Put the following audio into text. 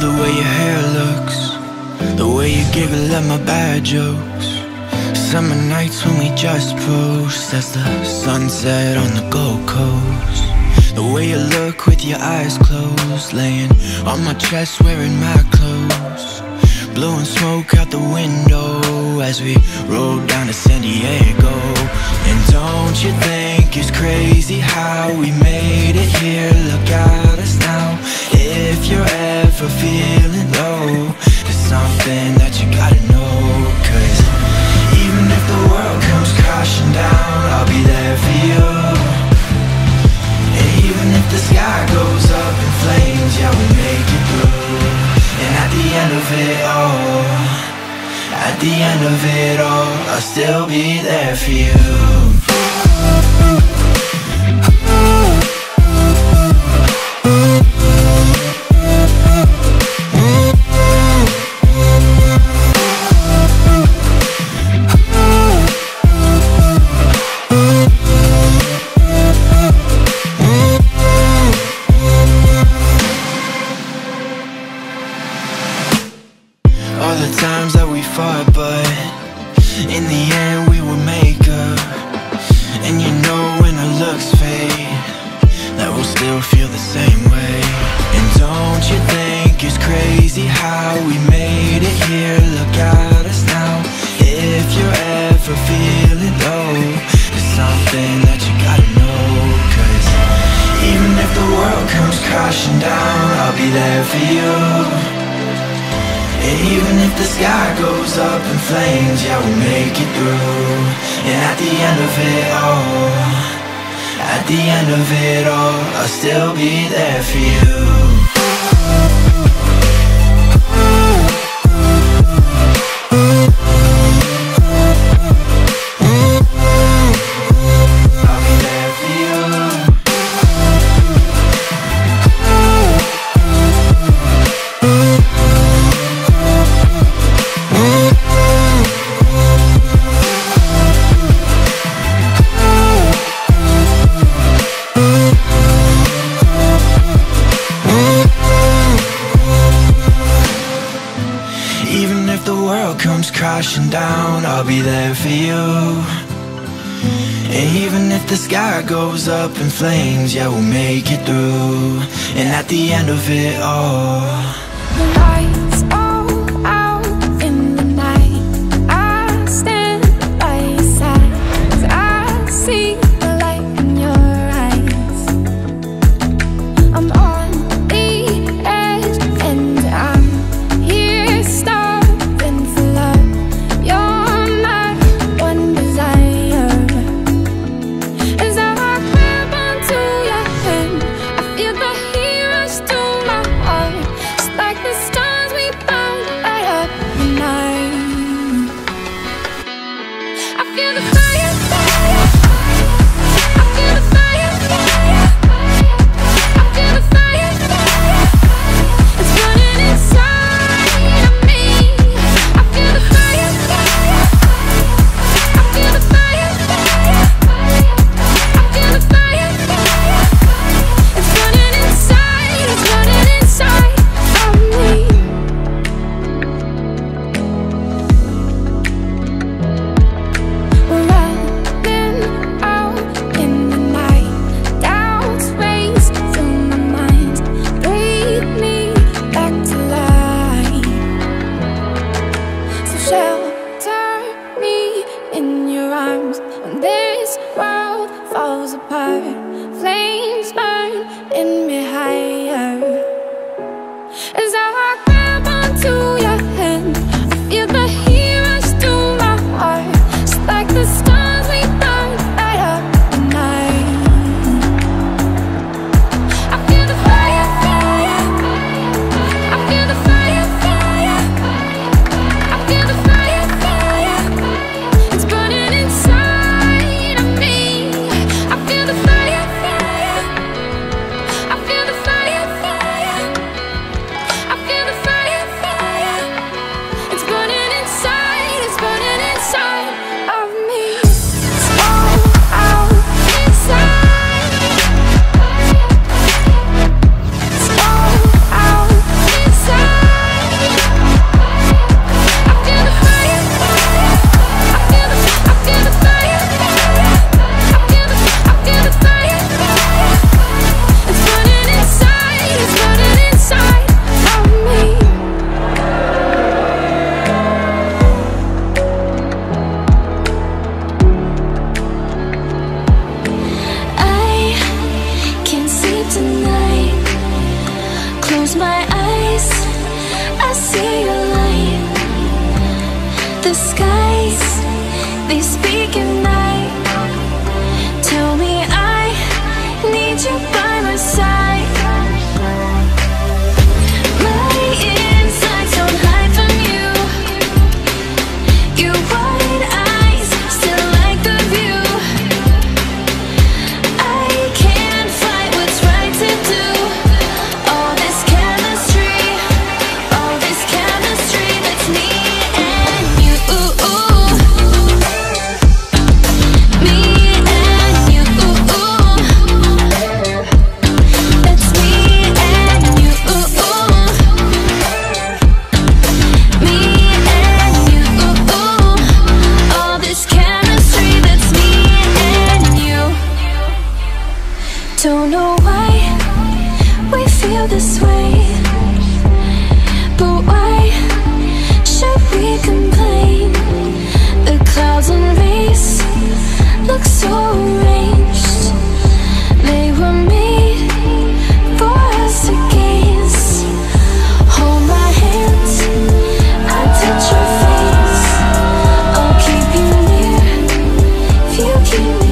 love the way your hair looks The way you giggle at my bad jokes. Summer nights when we just post As the sunset on the Gold Coast. The way you look with your eyes closed Laying on my chest wearing my clothes. Blowing smoke out the window As we roll down to San Diego. And don't you think it's crazy how we made it here? Look at us now. If you're ever feeling low. There's something that you gotta know Cause even if the world comes crashing down I'll be there for you. And even if the sky goes up in flames Yeah, we make it through. And at the end of it all At the end of it all I'll still be there for you ever feeling low, there's something that you gotta know. Cause even if the world comes crashing down, I'll be there for you. And even if the sky goes up in flames, yeah, we'll make it through. And at the end of it all, at the end of it all, I'll still be there for you. World comes crashing down, I'll be there for you. And even if the sky goes up in flames, yeah, we'll make it through. And at the end of it all, apart. Flame I see your light. The skies, they speak in Don't know why we feel this way But why should we complain? The clouds and rays look so arranged. They were made for us to gaze. Hold my hands, I touch your face. I'll keep you near if you keep me